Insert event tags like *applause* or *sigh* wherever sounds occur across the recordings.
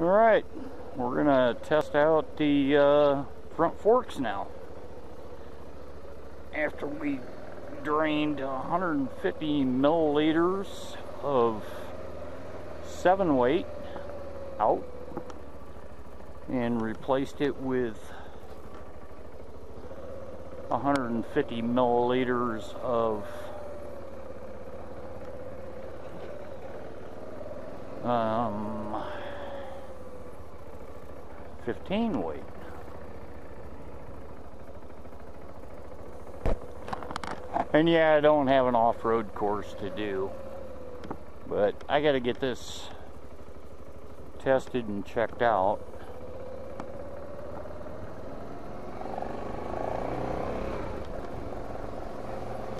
Alright, we're gonna test out the uh, front forks now. After we drained 150 milliliters of 7 weight out and replaced it with 150 milliliters of um, 15 weight. And yeah, I don't have an off-road course to do, but I got to get this tested and checked out.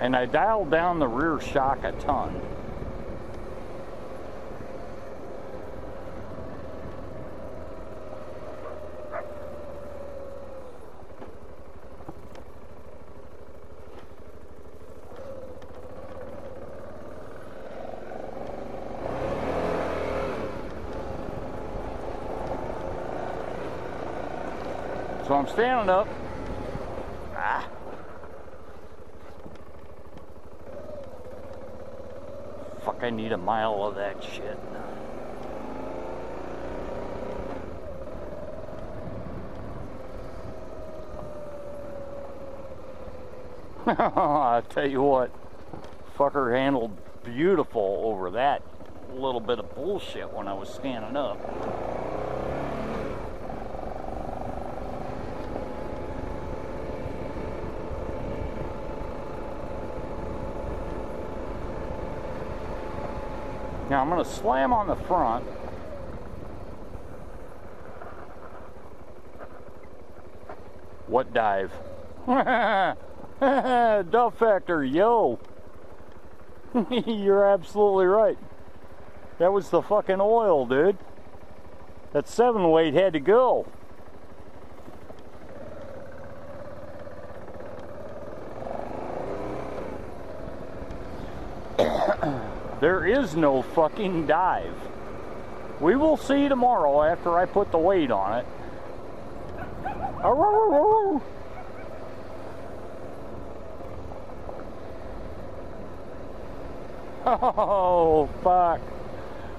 And I dialed down the rear shock a ton. So I'm standing up. Ah. Fuck, I need a mile of that shit. *laughs* I tell you what, fucker handled beautiful over that little bit of bullshit when I was standing up. Now I'm going to slam on the front. What dive? *laughs* Duff factor, yo. *laughs* You're absolutely right. That was the fucking oil, dude. That seven weight had to go. There is no fucking dive. We will see tomorrow after I put the weight on it. Oh, fuck.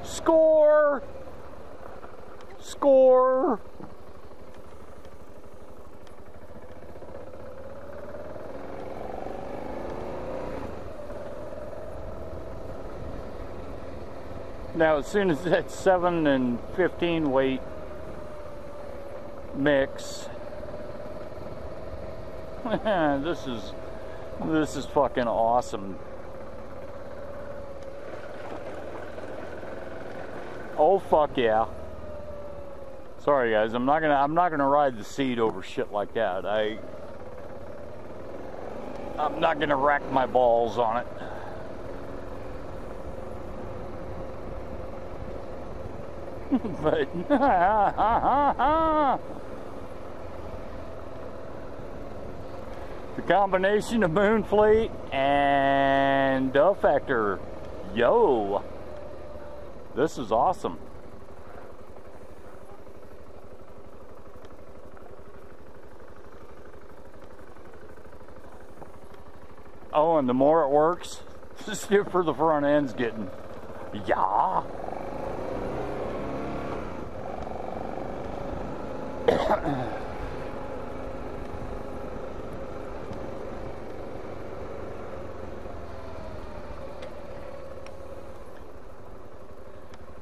Score! Score! Now, as soon as that 7 and 15 weight mix, *laughs* this is this is fucking awesome. Oh fuck yeah. Sorry guys, I'm not gonna I'm not gonna ride the seat over shit like that. I I'm not gonna rack my balls on it. *laughs* but *laughs* the combination of Moonfleet and Duff Factor, yo, this is awesome. Oh, and the more it works, *laughs* the stiffer the front end's getting. Yeah.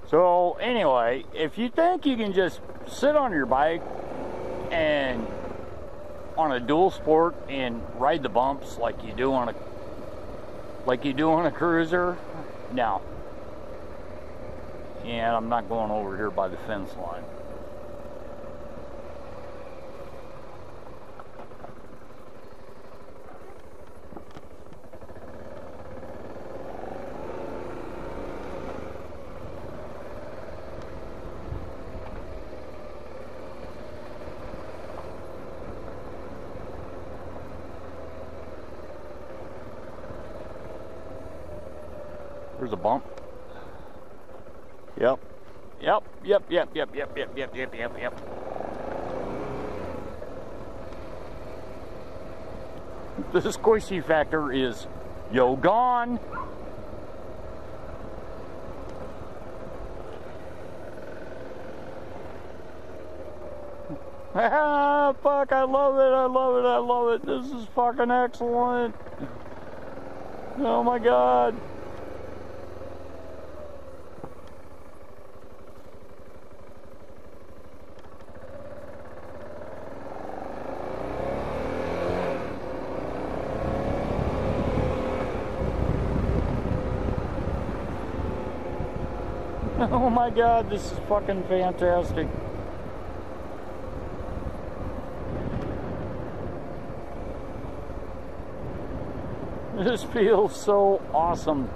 So anyway, if you think you can just sit on your bike and on a dual sport and ride the bumps like you do on a like you do on a cruiser, no. And I'm not going over here by the fence line. A bump. Yep. Yep, yep, yep, yep, yep, yep, yep, yep, yep, yep. The squishy factor is yo gone. Ah, *laughs* fuck, I love it, I love it, I love it. This is fucking excellent. Oh my god. *laughs* Oh my god, this is fucking fantastic. This feels so awesome.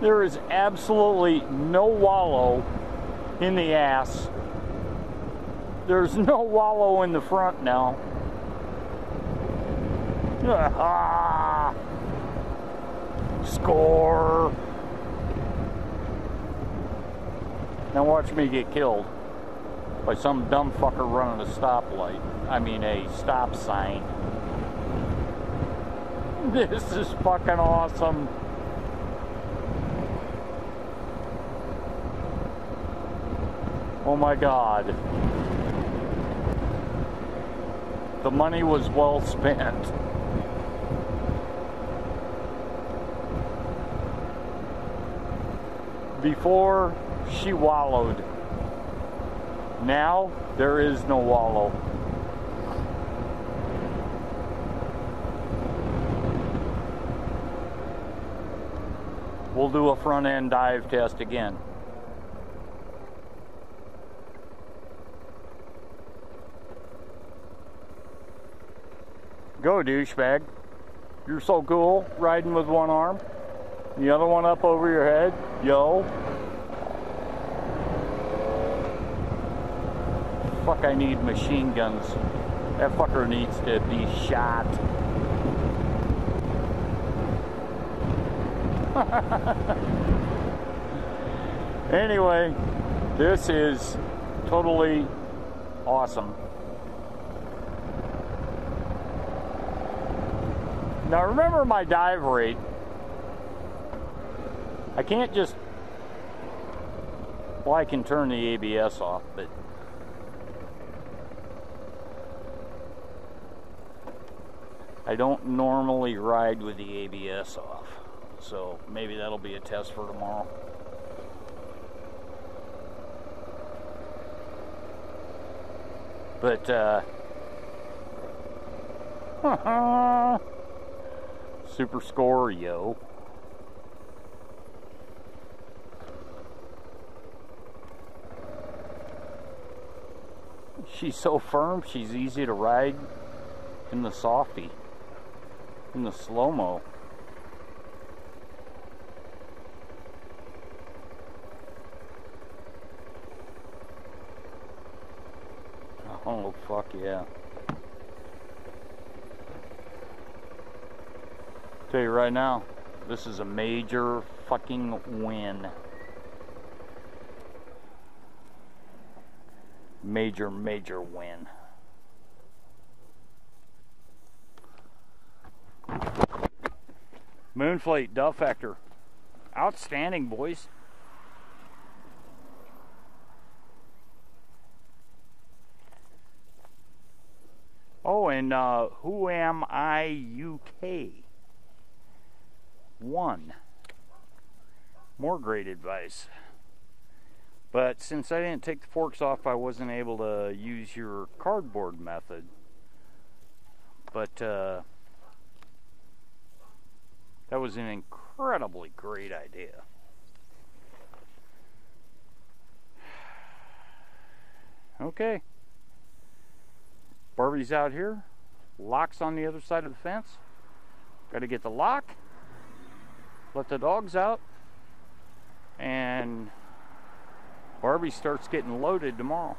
There is absolutely no wallow in the ass. There's no wallow in the front now. *laughs* Score. Now watch me get killed by some dumb fucker running a stoplight. I mean a stop sign. *laughs* This is fucking awesome. Oh my god. The money was well spent. Before she wallowed. Now there is no wallow. We'll do a front end dive test again. Go, douchebag. You're so cool, riding with one arm. The other one up over your head. Yo. Fuck, I need machine guns. That fucker needs to be shot. *laughs* anyway, this is totally awesome. Now remember my dive rate. I can't just, well I can turn the ABS off, but I don't normally ride with the ABS off. So maybe that'll be a test for tomorrow. But, uh, *laughs* super score, yo. She's so firm, she's easy to ride in the softy in the slow-mo. Oh, fuck yeah. Tell you right now, this is a major fucking win. Major, major win. Moonfleet, Dove Factor. Outstanding, boys. Oh, and uh, Who Am I UK? One. More great advice. But since I didn't take the forks off, I wasn't able to use your cardboard method. But, uh, that was an incredibly great idea. Okay. Barbie's out here. Lock's on the other side of the fence. Got to get the lock. Let the dogs out. And Barbie starts getting loaded tomorrow.